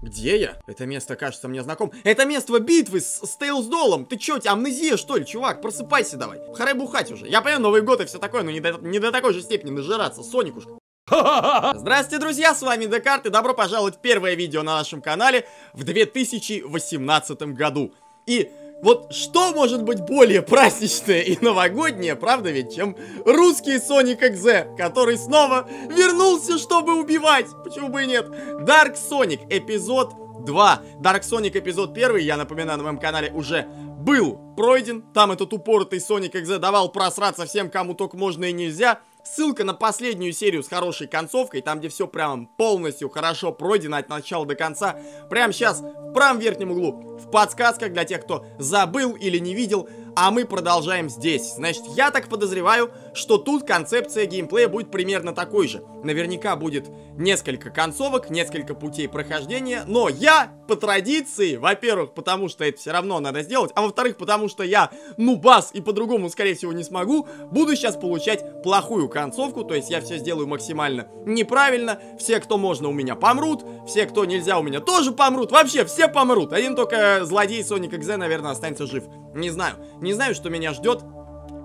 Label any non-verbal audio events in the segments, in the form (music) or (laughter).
Где я? Это место кажется мне знаком. Это место битвы с, с Тейлсдолом. Ты чё, тебе амнезия, что ли, чувак? Просыпайся давай. Харай бухать уже. Я понимаю, Новый год и все такое, но не до, не до такой же степени нажираться. Соникушка. (laughs) Здравствуйте, друзья, с вами Декарт, и добро пожаловать в первое видео на нашем канале в 2018 году. И вот что может быть более праздничное и новогоднее, правда ведь, чем русский Sonic XZ, который снова вернулся, чтобы убивать? Почему бы и нет? Dark Sonic эпизод 2. Dark Sonic эпизод 1, я напоминаю, на моем канале уже был пройден. Там этот упоротый Sonic XZ давал просраться всем, кому только можно и нельзя. Ссылка на последнюю серию с хорошей концовкой, там где все прям полностью хорошо пройдено от начала до конца, прямо сейчас в правом верхнем углу, в подсказках для тех, кто забыл или не видел, а мы продолжаем здесь. Значит, я так подозреваю, что тут концепция геймплея будет примерно такой же. Наверняка будет несколько концовок, несколько путей прохождения, но я, по традиции, во-первых, потому что это все равно надо сделать, а во-вторых, потому что я нубас и по-другому, скорее всего, не смогу, буду сейчас получать плохую концовку, то есть я все сделаю максимально неправильно, все, кто можно, у меня помрут, все, кто нельзя, у меня тоже помрут, вообще все помрут, один только злодей Sonic XZ, наверное, останется жив. Не знаю, не знаю, что меня ждет.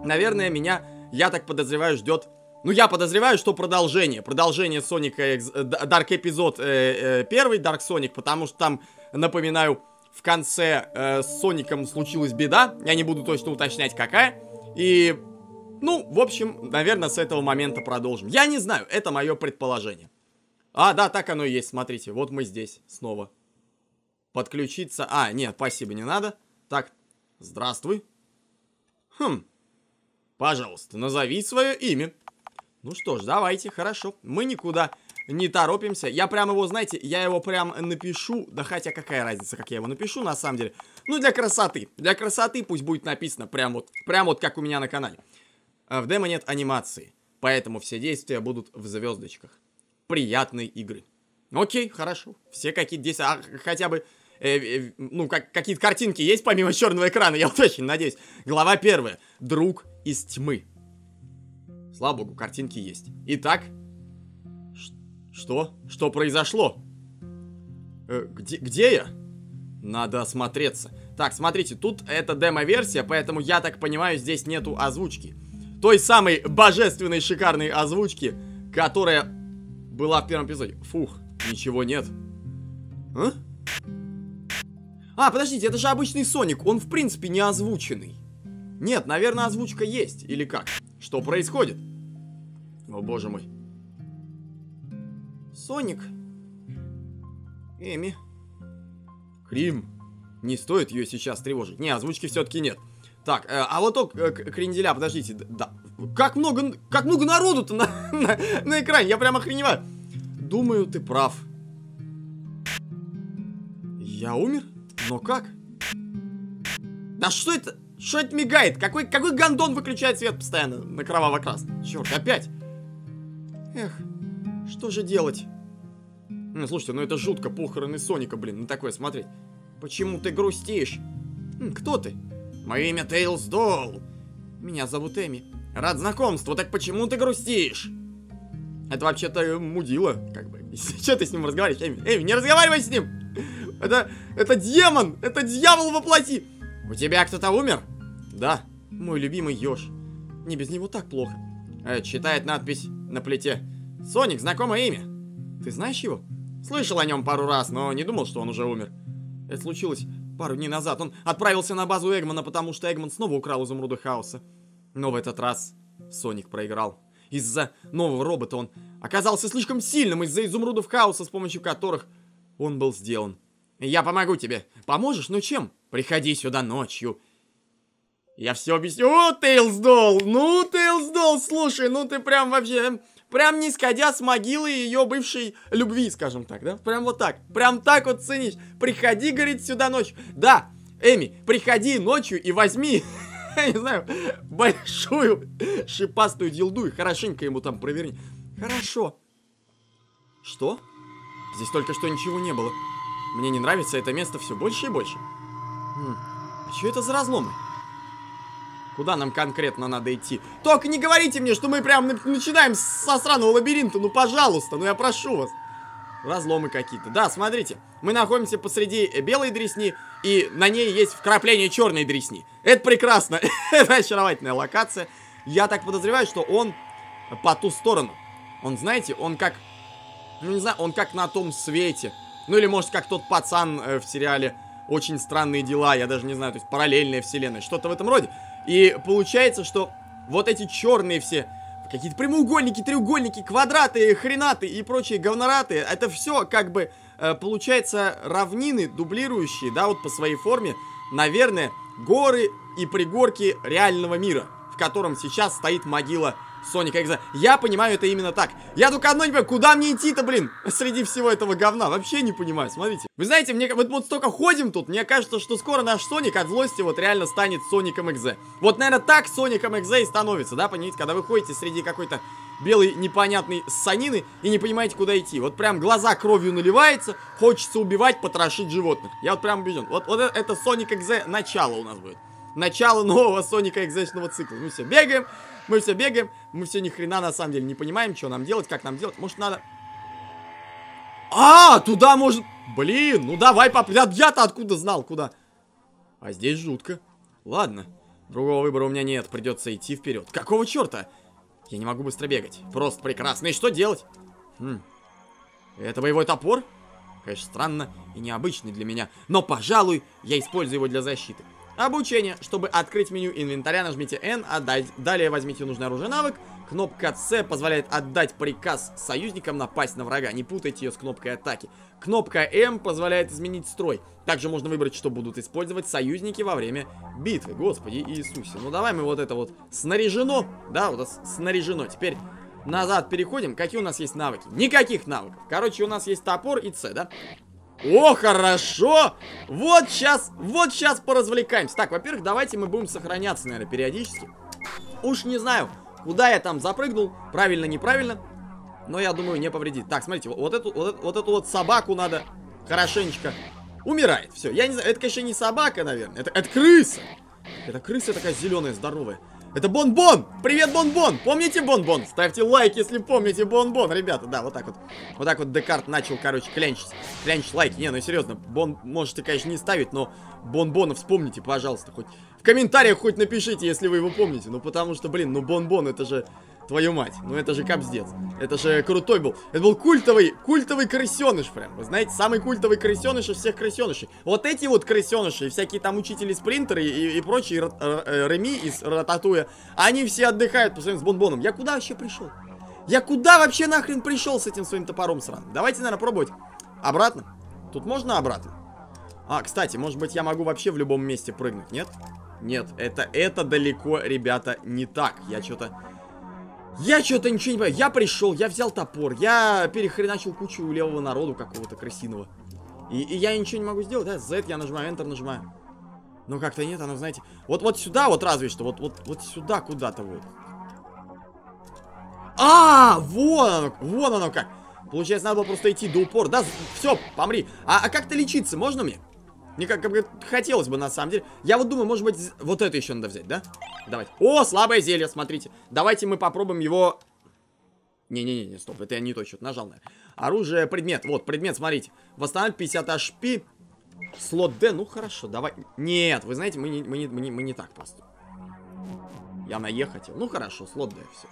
Наверное, меня, я так подозреваю, ждет... Ну, я подозреваю, что продолжение. Продолжение X, Dark эпизод э, э, первый, Dark Sonic, потому что там, напоминаю, в конце э, с Соником случилась беда. Я не буду точно уточнять, какая. И, ну, в общем, наверное, с этого момента продолжим. Я не знаю, это мое предположение. А, да, так оно и есть, смотрите. Вот мы здесь снова. Подключиться... А, нет, спасибо, не надо. Так, здравствуй. Хм. Пожалуйста, назови свое имя. Ну что ж, давайте, хорошо. Мы никуда не торопимся. Я прям его, знаете, я его прям напишу. Да хотя какая разница, как я его напишу, на самом деле. Ну, для красоты. Для красоты пусть будет написано прям вот, прям вот как у меня на канале. А в демо нет анимации, поэтому все действия будут в звездочках. Приятной игры. Окей, хорошо. Все какие-то действия, а, хотя бы э, э, ну, как, какие-то картинки есть помимо черного экрана, я вот очень надеюсь. Глава первая. Друг из тьмы. Слава богу, картинки есть. Итак, что? Что произошло? Э, где, где я? Надо осмотреться. Так, смотрите, тут это демо-версия, поэтому я так понимаю, здесь нету озвучки. Той самой божественной шикарной озвучки, которая была в первом эпизоде. Фух, ничего нет. А? А, подождите, это же обычный Соник, он в принципе не озвученный. Нет, наверное, озвучка есть, или как? Что происходит? О, боже мой. Соник. Эми. Крим. Не стоит ее сейчас тревожить. Не, озвучки все-таки нет. Так, э, а вот то, э, кренделя, подождите, да. Как много, как много народу-то на, (laughs) на, на экране, я прям охреневаю. Думаю, ты прав. Я умер? Но как? Да что это? Что это мигает? Какой, какой гандон выключает свет постоянно на кроваво-красный? Черт, опять. Эх, что же делать? Ну, слушайте, ну это жутко, похороны Соника, блин, на такое смотреть. Почему ты грустишь? Кто ты? Мое имя Тейлз Долл. Меня зовут Эми. Рад знакомству, так почему ты грустишь? Это вообще-то мудила, как бы. (laughs) Что ты с ним разговариваешь, Эми? Эми, не разговаривай с ним! Это, это демон! Это дьявол воплоти! У тебя кто-то умер? Да, мой любимый Ёж. Не без него так плохо. Э, читает надпись на плите. Соник, знакомое имя. Ты знаешь его? Слышал о нем пару раз, но не думал, что он уже умер. Это случилось пару дней назад. Он отправился на базу Эгмана, потому что Эгман снова украл изумруды хаоса. Но в этот раз Соник проиграл. Из-за нового робота он оказался слишком сильным из-за изумрудов хаоса, с помощью которых он был сделан. Я помогу тебе. Поможешь? Ну чем? Приходи сюда ночью. Я все объясню. О, Тейлсдол! Ну, Тейлсдол, слушай, ну ты прям вообще... Прям не сходя с могилы ее бывшей любви, скажем так, да? Прям вот так. Прям так вот ценишь. Приходи, говорит, сюда ночью. Да, Эми, приходи ночью и возьми, (laughs) я не знаю, большую шипастую дилду и хорошенько ему там проверни. Хорошо. Что? Здесь только что ничего не было. Мне не нравится это место все больше и больше. Хм, а что это за разломы? Куда нам конкретно надо идти? Только не говорите мне, что мы прям начинаем со сраного лабиринта. Ну, пожалуйста, ну я прошу вас. Разломы какие-то. Да, смотрите. Мы находимся посреди белой дресни, и на ней есть вкрапление черной дресни. Это прекрасно. (laughs) Это очаровательная локация. Я так подозреваю, что он по ту сторону. Он, знаете, он как... Ну, не знаю, он как на том свете. Ну, или, может, как тот пацан э, в сериале «Очень странные дела». Я даже не знаю, то есть параллельная вселенная. Что-то в этом роде. И получается, что вот эти черные все какие-то прямоугольники, треугольники, квадраты, хренаты и прочие говнораты, это все как бы э, получается равнины, дублирующие, да, вот по своей форме, наверное, горы и пригорки реального мира, в котором сейчас стоит могила Соника Экза. Я понимаю это именно так. Я только одно не понимаю, куда мне идти-то, блин, среди всего этого говна. Вообще не понимаю, смотрите. Вы знаете, мне вот, вот столько ходим тут, мне кажется, что скоро наш Соник от злости вот реально станет Соником Экзе. Вот, наверное, так Соником Экзе и становится, да, понимаете, когда вы ходите среди какой-то белой непонятной санины и не понимаете, куда идти. Вот прям глаза кровью наливается, хочется убивать, потрошить животных. Я вот прям убежден. Вот, вот это Соник Экзе начало у нас будет. Начало нового Соника Экзешного цикла. Мы все бегаем, мы все бегаем, мы все ни хрена на самом деле не понимаем, что нам делать, как нам делать. Может надо... А, туда может... Блин, ну давай, пап, я-то откуда знал, куда? А здесь жутко. Ладно, другого выбора у меня нет, придется идти вперед. Какого черта? Я не могу быстро бегать. Просто прекрасно. И что делать? Хм. Это боевой топор? Конечно, странно и необычный для меня. Но, пожалуй, я использую его для защиты. Обучение. Чтобы открыть меню инвентаря, нажмите N, отдать. Далее возьмите нужный оружие навык. Кнопка C позволяет отдать приказ союзникам напасть на врага. Не путайте ее с кнопкой атаки. Кнопка M позволяет изменить строй. Также можно выбрать, что будут использовать союзники во время битвы. Господи Иисусе. Ну давай мы вот это вот снаряжено. Да, вот снаряжено. Теперь назад переходим. Какие у нас есть навыки? Никаких навыков. Короче, у нас есть топор и С, да? О, хорошо! Вот сейчас, вот сейчас поразвлекаемся. Так, во-первых, давайте мы будем сохраняться, наверное, периодически. Уж не знаю, куда я там запрыгнул, правильно, неправильно. Но я думаю, не повредит. Так, смотрите, вот эту вот, вот эту вот собаку надо хорошенечко... Умирает, все. Я не знаю, это, конечно, не собака, наверное. Это, это крыса. Это крыса такая зеленая, здоровая. Это Бон-Бон! Привет, Бон-Бон! Помните Бон-Бон? Ставьте лайк, если помните Бон-Бон, ребята. Да, вот так вот. Вот так вот Декарт начал, короче, клянчить. Клянчить лайки. Не, ну серьезно, Бон можете, конечно, не ставить, но Бон-Бона вспомните, пожалуйста. Хоть комментариях хоть напишите, если вы его помните. Ну, потому что, блин, ну Бон-Бон, это же Твою мать, ну это же капздец. Это же крутой был. Это был культовый, культовый крысеныш прям. Вы знаете, самый культовый крысеныш из всех крысенышей. Вот эти вот крысеныши, всякие там учители-спринтеры и, и прочие э, Реми из Рататуя, они все отдыхают по своим с Бонбоном. Я куда вообще пришел? Я куда вообще нахрен пришел с этим своим топором сраным? Давайте, наверное, пробовать. Обратно. Тут можно обратно? А, кстати, может быть, я могу вообще в любом месте прыгнуть, нет? Нет, это, это далеко, ребята, не так. Я что-то... Я что-то ничего не понимаю. Я пришел, я взял топор, я перехреначил кучу левого народу какого-то красивого. И, и я ничего не могу сделать, да? Z я нажимаю, Enter нажимаю. Но как-то нет, оно, знаете... Вот, вот сюда вот разве что, вот, вот, вот сюда куда-то вот. А, вон оно, вон оно как. Получается, надо было просто идти до упора. Да, все, помри. А, а как-то лечиться можно мне? Мне как, как хотелось бы, на самом деле. Я вот думаю, может быть, вот это еще надо взять, да? Давайте. О, слабое зелье, смотрите. Давайте мы попробуем его... Не-не-не, стоп, это я не то что-то нажал, наверное. Оружие, предмет. Вот, предмет, смотрите. Восстановить 50 HP. Слот D, ну хорошо, давай. Нет, вы знаете, мы не, мы не, мы не, мы не так просто. Я на Е хотел. Ну хорошо, слот D, все.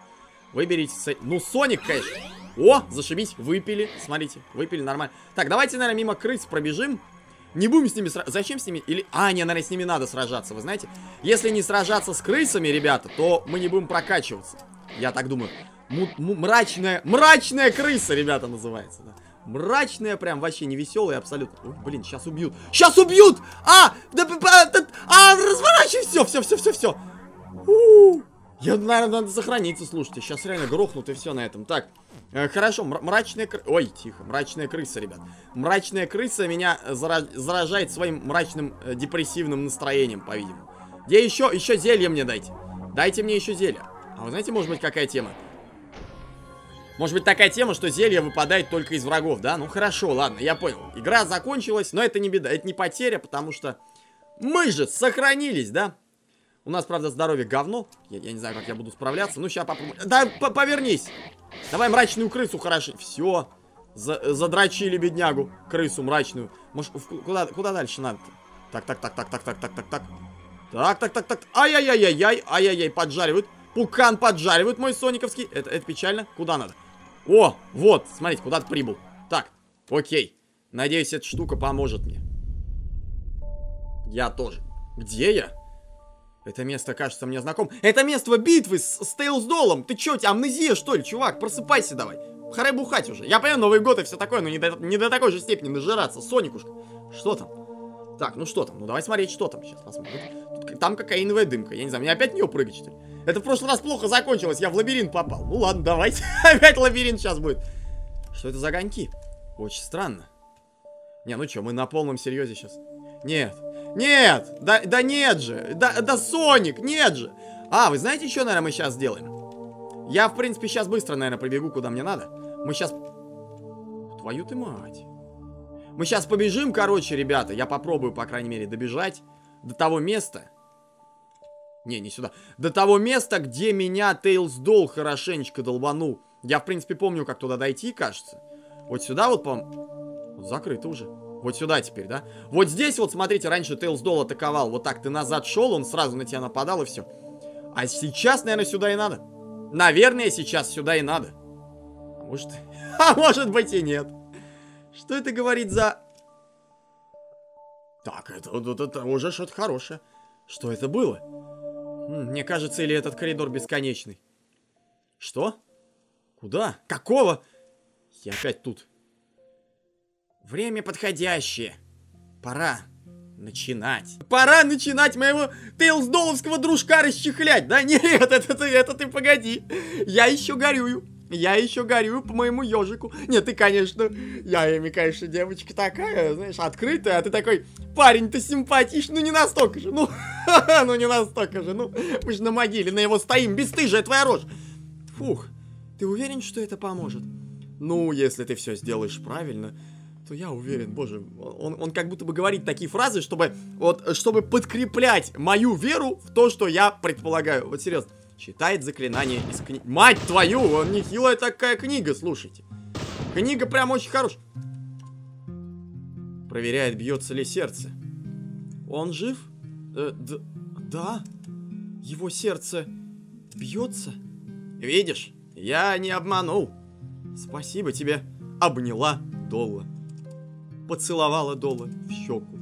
Выберите... Ну, Соник, конечно. О, зашибись, выпили. Смотрите, выпили нормально. Так, давайте, наверное, мимо крыс пробежим. Не будем с ними сражаться. Зачем с ними? Или... А, не, наверное, с ними надо сражаться, вы знаете? Если не сражаться с крысами, ребята, то мы не будем прокачиваться. Я так думаю. М мрачная... Мрачная крыса, ребята, называется, да. Мрачная, прям вообще не веселая абсолютно. Ой, блин, сейчас убьют. Сейчас убьют! А! А, разворачивай! Все, все, все, все, все. Я, наверное, надо сохраниться, слушайте. Сейчас реально грохнут и все на этом. Так, Э, хорошо, мрачная крыса... Ой, тихо, мрачная крыса, ребят. Мрачная крыса меня заражает своим мрачным э, депрессивным настроением, по-видимому. Где еще? Еще зелье мне дайте. Дайте мне еще зелье. А вы знаете, может быть, какая тема? Может быть, такая тема, что зелье выпадает только из врагов, да? Ну, хорошо, ладно, я понял. Игра закончилась, но это не беда, это не потеря, потому что мы же сохранились, да? У нас, правда, здоровье говно. Я, я не знаю, как я буду справляться. Ну, сейчас попробуем. Да, повернись. Давай мрачную крысу хорошо. Все. За, задрочили беднягу, крысу мрачную. Может, куда, куда дальше надо? Так, так, так, так, так, так, так, так, так. Так, так, так, так. Ай-яй-яй-яй, ай-яй-яй, поджаривают. Пукан поджаривают мой сониковский. Это, это печально. Куда надо? О, вот, смотрите, куда-то прибыл. Так, окей. Надеюсь, эта штука поможет мне. Я тоже. Где я? Это место кажется мне знаком. Это место битвы с, с Тейлсдолом. Ты чё, тебя амнезия, что ли, чувак? Просыпайся давай. Харай бухать уже. Я понимаю, Новый год и все такое, но не до, не до такой же степени нажираться. Соникушка. Что там? Так, ну что там? Ну давай смотреть, что там. Сейчас посмотрим. Тут, там кокаиновая дымка. Я не знаю, мне опять в нее прыгать, что ли? Это в прошлый раз плохо закончилось. Я в лабиринт попал. Ну ладно, давайте. (laughs) опять лабиринт сейчас будет. Что это за огоньки? Очень странно. Не, ну что, мы на полном серьезе сейчас. Нет, нет, да, да нет же, да, да Соник, нет же. А, вы знаете, что, наверное, мы сейчас сделаем? Я, в принципе, сейчас быстро, наверное, пробегу, куда мне надо. Мы сейчас... Твою ты мать. Мы сейчас побежим, короче, ребята. Я попробую, по крайней мере, добежать до того места. Не, не сюда. До того места, где меня Тейлз Дол хорошенечко долбанул. Я, в принципе, помню, как туда дойти, кажется. Вот сюда вот, по Закрыто уже. Вот сюда теперь, да? Вот здесь вот, смотрите, раньше Тейлз Дол атаковал. Вот так ты назад шел, он сразу на тебя нападал и все. А сейчас, наверное, сюда и надо. Наверное, сейчас сюда и надо. Может... (laughs) А может быть и нет. Что это говорит за... Так, это, это, это уже что-то хорошее. Что это было? Мне кажется, или этот коридор бесконечный? Что? Куда? Какого? Я опять тут. Время подходящее. Пора начинать. Пора начинать моего Тейлсдоловского дружка расчехлять. Да нет, (laughs) это, это, это ты погоди. Я еще горюю. Я еще горю по моему ежику. Нет, ты, конечно, я ими, конечно, девочка такая, знаешь, открытая, а ты такой, парень, ты симпатичный, ну не настолько же, ну, (laughs) ну не настолько же, ну, мы же на могиле на его стоим, бесстыжая твоя рожь. Фух, ты уверен, что это поможет? Ну, если ты все сделаешь правильно, то я уверен, боже, он, он как будто бы говорит такие фразы, чтобы, вот, чтобы подкреплять мою веру в то, что я предполагаю. Вот серьезно. Читает заклинание из книги. Мать твою, он нехилая такая книга, слушайте. Книга прям очень хорошая. Проверяет, бьется ли сердце. Он жив? Э, да. Его сердце бьется. Видишь, я не обманул. Спасибо тебе. Обняла Дола. Поцеловала Дола в щеку.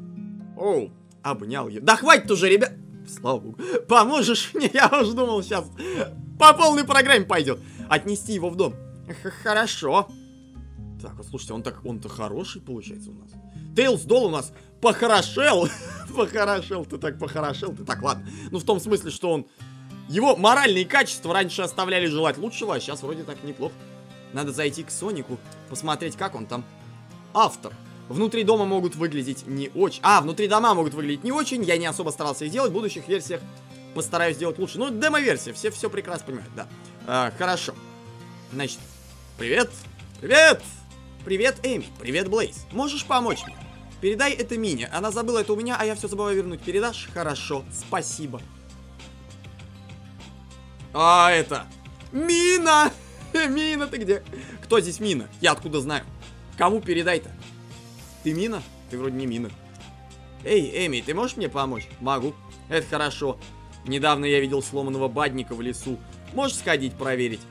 Оу, обнял ее. Да хватит уже, ребят! Слава богу. Поможешь мне? (laughs) Я уже думал, сейчас по полной программе пойдет. Отнести его в дом. Х Хорошо. Так, вот слушайте, он так, он-то хороший получается у нас. Тейлс Дол у нас похорошел. (laughs) похорошел, ты так похорошел, ты так, ладно. Ну, в том смысле, что он... Его моральные качества раньше оставляли желать лучшего, а сейчас вроде так неплохо. Надо зайти к Сонику, посмотреть, как он там. Автор. Внутри дома могут выглядеть не очень... А, внутри дома могут выглядеть не очень. Я не особо старался их делать. В будущих версиях постараюсь сделать лучше. Ну, демо-версия. Все все прекрасно понимают, да. А, хорошо. Значит, привет. Привет. Привет, Эми. Привет, Блейз. Можешь помочь мне? Передай это Мине. Она забыла это у меня, а я все забываю вернуть. Передашь? Хорошо. Спасибо. А, это... Мина! (laughs) Мина, ты где? Кто здесь Мина? Я откуда знаю? Кому передай-то? Ты Мина? Ты вроде не Мина. Эй, Эми, ты можешь мне помочь? Могу. Это хорошо. Недавно я видел сломанного бадника в лесу. Можешь сходить проверить?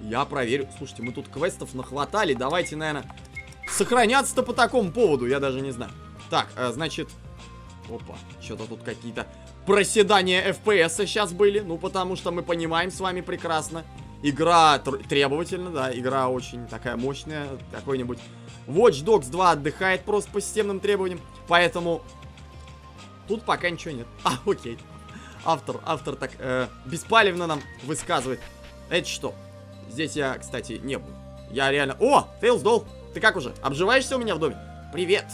Я проверю. Слушайте, мы тут квестов нахватали. Давайте, наверное, сохраняться-то по такому поводу. Я даже не знаю. Так, э, значит... Опа, что-то тут какие-то проседания FPS сейчас были. Ну, потому что мы понимаем с вами прекрасно. Игра требовательна, да. Игра очень такая мощная. Какой-нибудь Watch Dogs 2 отдыхает просто по системным требованиям, поэтому тут пока ничего нет. (laughs) А, окей. Автор, автор так э, беспалевно нам высказывает. Это что? Здесь я, кстати, не был. Я реально... О, Тейлз Дол, ты как уже? Обживаешься у меня в доме? Привет.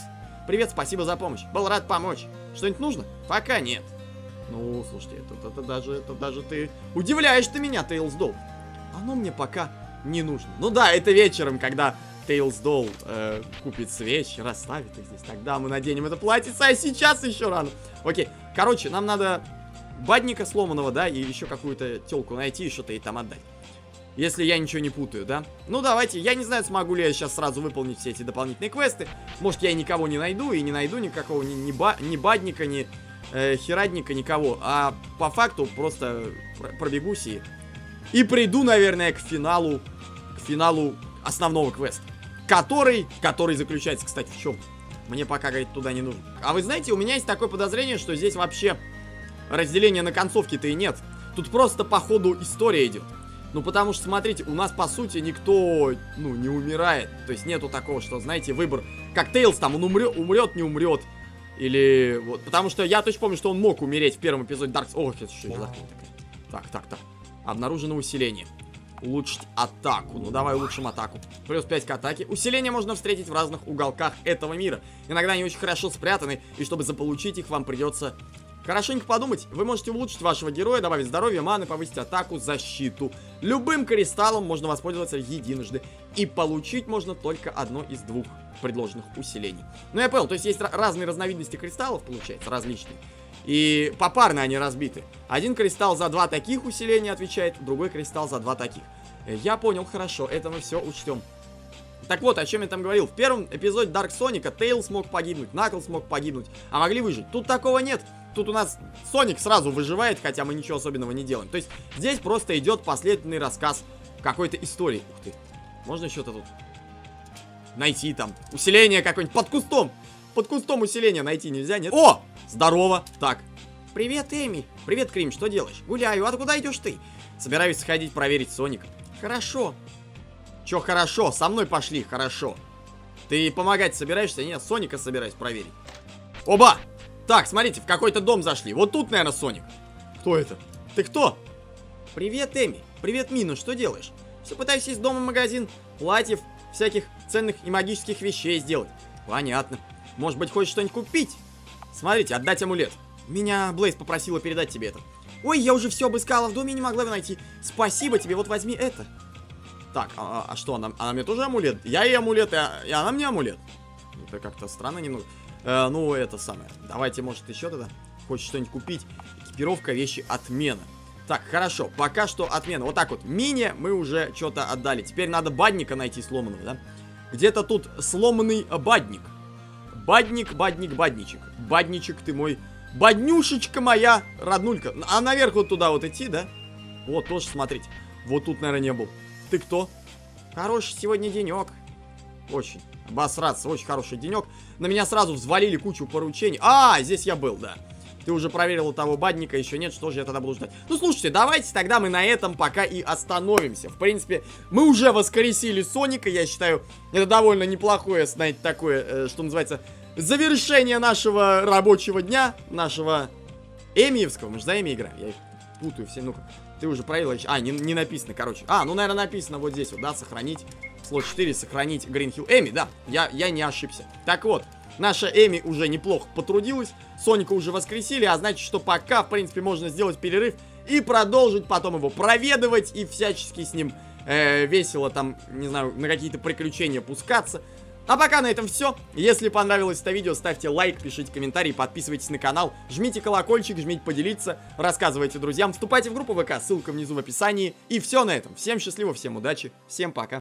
Привет, спасибо за помощь. Был рад помочь. Что-нибудь нужно? Пока нет. Ну, слушайте, это, это даже, это даже ты... Удивляешь ты меня, Тейлз Дол. Оно мне пока не нужно. Ну да, это вечером, когда Тейлз Долл э, купит свечи, расставит их здесь. Тогда мы наденем это платьице, а сейчас еще рано. Окей, короче, нам надо бадника сломанного, да, и еще какую-то телку найти и что-то ей там отдать. Если я ничего не путаю, да? Ну, давайте. Я не знаю, смогу ли я сейчас сразу выполнить все эти дополнительные квесты. Может, я и никого не найду, и не найду никакого ни, ни, ба, ни бадника, ни э, херадника, никого. А по факту просто пробегусь и... И приду, наверное, к финалу... К финалу основного квеста. Который... Который заключается, кстати, в чем? Мне пока, говорит, туда не нужно. А вы знаете, у меня есть такое подозрение, что здесь вообще разделения на концовке-то и нет. Тут просто по ходу история идет. Ну, потому что, смотрите, у нас, по сути, никто, ну, не умирает. То есть нету такого, что, знаете, выбор, как Тейлз, там, он умрет, умрет, не умрет. Или, вот, потому что я точно помню, что он мог умереть в первом эпизоде Dark Ох, это что за Так, так, так. Обнаружено усиление. Улучшить атаку. Ну, давай улучшим атаку. Плюс 5 к атаке. Усиление можно встретить в разных уголках этого мира. Иногда они очень хорошо спрятаны, и чтобы заполучить их, вам придется Хорошенько подумать, вы можете улучшить вашего героя, добавить здоровье, маны, повысить атаку, защиту. Любым кристаллом можно воспользоваться единожды. И получить можно только одно из двух предложенных усилений. Ну, я понял, то есть есть разные разновидности кристаллов, получается, различные. И попарно они разбиты. Один кристалл за два таких усиления отвечает, другой кристалл за два таких. Я понял, хорошо, это мы все учтем. Так вот, о чем я там говорил. В первом эпизоде Dark Sonic Тейл смог погибнуть, Накл смог погибнуть, а могли выжить. Тут такого нет. Тут у нас Соник сразу выживает, хотя мы ничего особенного не делаем. То есть здесь просто идет последовательный рассказ какой-то истории. Ух ты. Можно что-то тут найти там. Усиление какое-нибудь под кустом. Под кустом усиление найти нельзя, нет? О! Здорово. Так. Привет, Эми. Привет, Крим. Что делаешь? Гуляю. А куда идешь ты? Собираюсь сходить проверить Соника. Хорошо. Чё хорошо? Со мной пошли, хорошо. Ты помогать собираешься? Нет, Соника собираюсь проверить. Оба! Так, смотрите, в какой-то дом зашли. Вот тут, наверное, Соник. Кто это? Ты кто? Привет, Эми. Привет, Мину. Что делаешь? Все пытаюсь из дома магазин платьев, всяких ценных и магических вещей сделать. Понятно. Может быть, хочешь что-нибудь купить? Смотрите, отдать амулет. Меня Блейз попросила передать тебе это. Ой, я уже все обыскала в доме не могла его найти. Спасибо тебе, вот возьми это. Так, а, а, а что, она, она мне тоже амулет? Я ей амулет, и, и она мне амулет. Это как-то странно немного. Э, ну, это самое. Давайте, может, еще тогда. Хочешь что-нибудь купить? Экипировка, вещи, отмена. Так, хорошо, пока что отмена. Вот так вот, мини мы уже что-то отдали. Теперь надо бадника найти сломанного, да? Где-то тут сломанный бадник. Бадник, бадник, бадничек. Бадничек ты мой. Баднюшечка моя, роднулька. А наверх вот туда вот идти, да? Вот, тоже смотрите. Вот тут, наверное, не был. Ты кто? Хороший сегодня денек. Очень. Обосраться, очень хороший денек. На меня сразу взвалили кучу поручений. А, здесь я был, да. Ты уже проверил того бадника, еще нет, что же я тогда буду ждать? Ну, слушайте, давайте тогда мы на этом пока и остановимся. В принципе, мы уже воскресили Соника, я считаю, это довольно неплохое, знаете, такое, э, что называется, завершение нашего рабочего дня, нашего Эмиевского. Мы же за Эми играем, я их путаю все, ну-ка. Ты уже проверил? А, не, не написано, короче. А, ну, наверное, написано вот здесь вот, да, сохранить. Слот 4, сохранить Green. Эми, да, я, я не ошибся. Так вот, наша Эми уже неплохо потрудилась. Соника уже воскресили, а значит, что пока, в принципе, можно сделать перерыв и продолжить потом его проведывать и всячески с ним э, весело там, не знаю, на какие-то приключения пускаться. А пока на этом все. Если понравилось это видео, ставьте лайк, пишите комментарии, подписывайтесь на канал, жмите колокольчик, жмите поделиться, рассказывайте друзьям, вступайте в группу ВК, ссылка внизу в описании. И все на этом. Всем счастливо, всем удачи, всем пока.